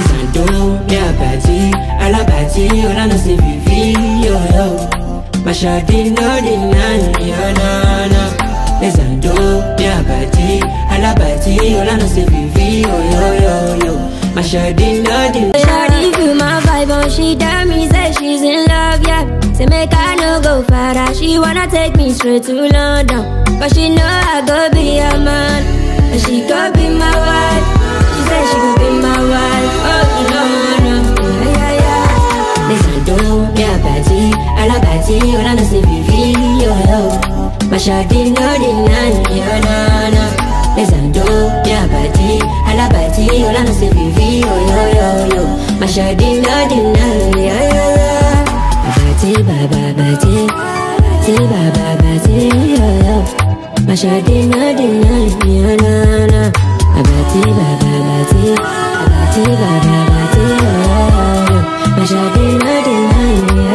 Zando, me a party, à la party, on a no say vivi, yo yo. My shawty no deny, yo na na. Le Zando, me a party, à la party, on a no vivi, yo yo yo yo. My shawty no deny. Shawty feel my vibe on she tell me say she's in love, yeah. Say make I no go far, she wanna take me straight to London. Cause she know I go me a party, and a party, when I'm sleep you feel your love. My shawty no deny me, oh no no. Mezando, me a party, and a party, when I'm sleep you feel yo yo yo yo. My shawty no deny me, oh yo. Party, ba ba party, party, ba ba party, yo yo. My shawty no deny me, oh no no. Party, ba ba party, party, ba ba dirty laundry